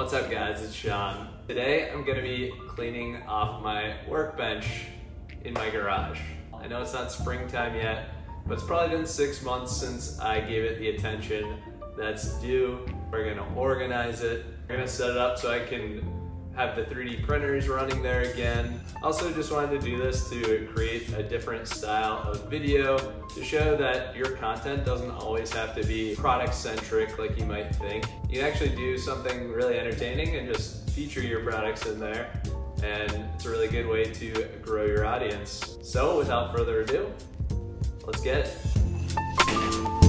What's up guys, it's Sean. Today I'm gonna be cleaning off my workbench in my garage. I know it's not springtime yet, but it's probably been six months since I gave it the attention that's due. We're gonna organize it. We're gonna set it up so I can have the 3D printers running there again. Also just wanted to do this to create a different style of video to show that your content doesn't always have to be product centric like you might think. You can actually do something really entertaining and just feature your products in there and it's a really good way to grow your audience. So without further ado, let's get it.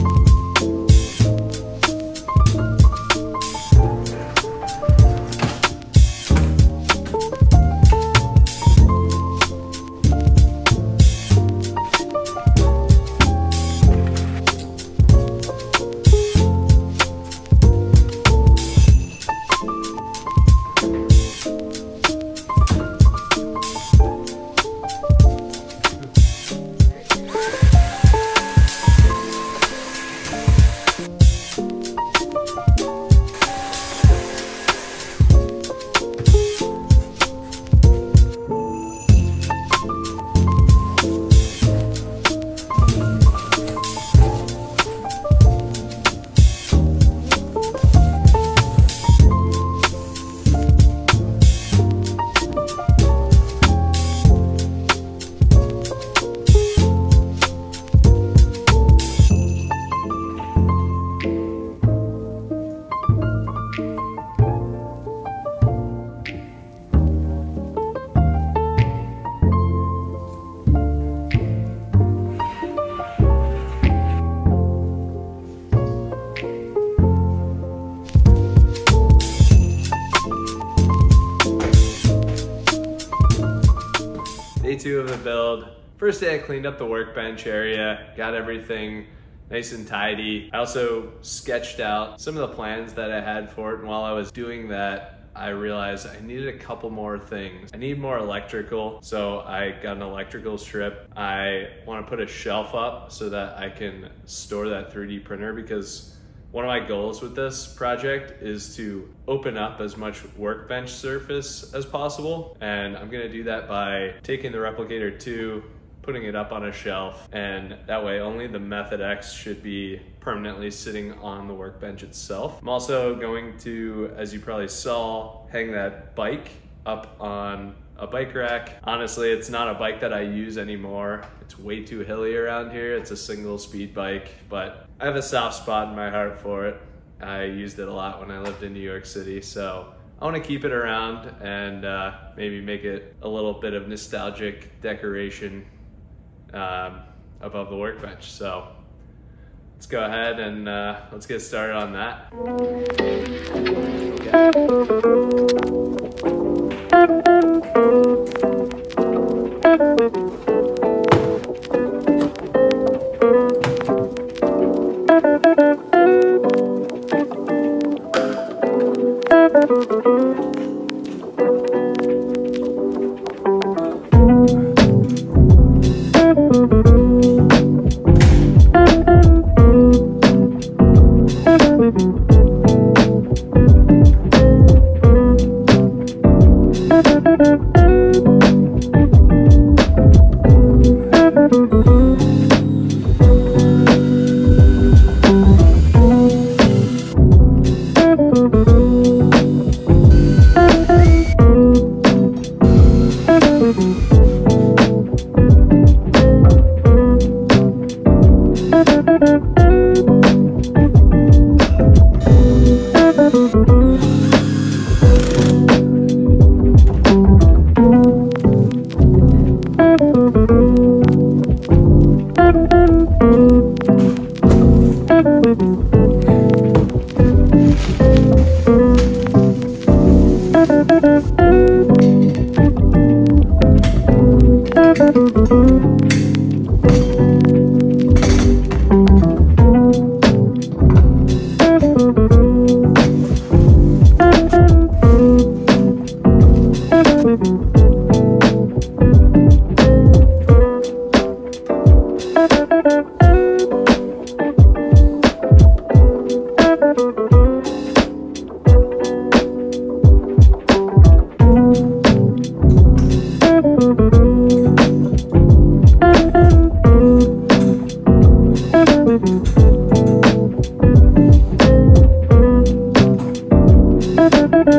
Day two of the build. First day I cleaned up the workbench area, got everything nice and tidy. I also sketched out some of the plans that I had for it and while I was doing that I realized I needed a couple more things. I need more electrical, so I got an electrical strip. I want to put a shelf up so that I can store that 3D printer because one of my goals with this project is to open up as much workbench surface as possible. And I'm gonna do that by taking the Replicator 2, putting it up on a shelf, and that way only the Method X should be permanently sitting on the workbench itself. I'm also going to, as you probably saw, hang that bike up on a bike rack. Honestly, it's not a bike that I use anymore. It's way too hilly around here. It's a single speed bike, but I have a soft spot in my heart for it. I used it a lot when I lived in New York City, so I want to keep it around and uh, maybe make it a little bit of nostalgic decoration um, above the workbench. So let's go ahead and uh, let's get started on that. Okay.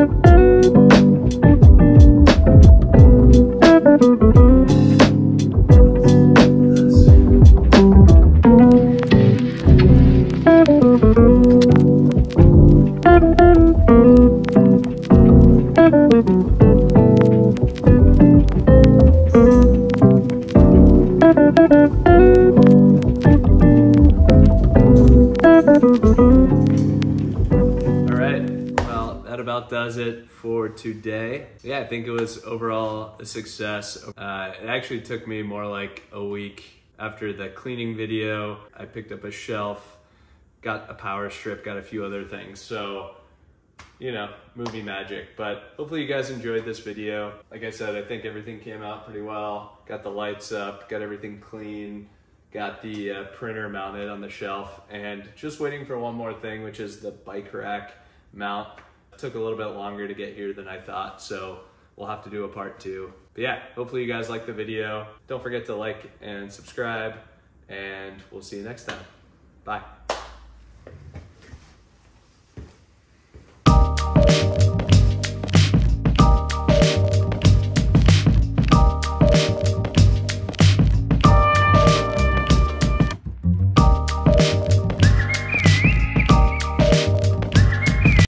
Thank about does it for today. Yeah, I think it was overall a success. Uh, it actually took me more like a week after the cleaning video. I picked up a shelf, got a power strip, got a few other things. So, you know, movie magic. But hopefully you guys enjoyed this video. Like I said, I think everything came out pretty well. Got the lights up, got everything clean got the uh, printer mounted on the shelf and just waiting for one more thing which is the bike rack mount took a little bit longer to get here than i thought so we'll have to do a part two. But yeah hopefully you guys like the video. Don't forget to like and subscribe and we'll see you next time. Bye